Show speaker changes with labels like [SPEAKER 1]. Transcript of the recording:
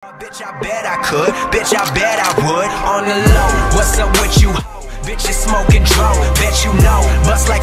[SPEAKER 1] Bitch, I bet I could. Bitch, I bet I would. On the low, what's up with you? Bitch, you smoking drone. Bet you know. Bust like